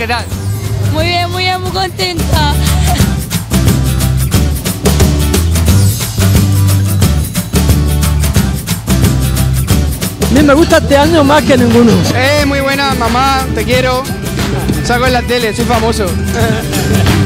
Muy bien, muy bien, muy contenta. Me gusta este año más que ninguno. Eh, muy buena, mamá, te quiero. Saco en la tele, soy famoso.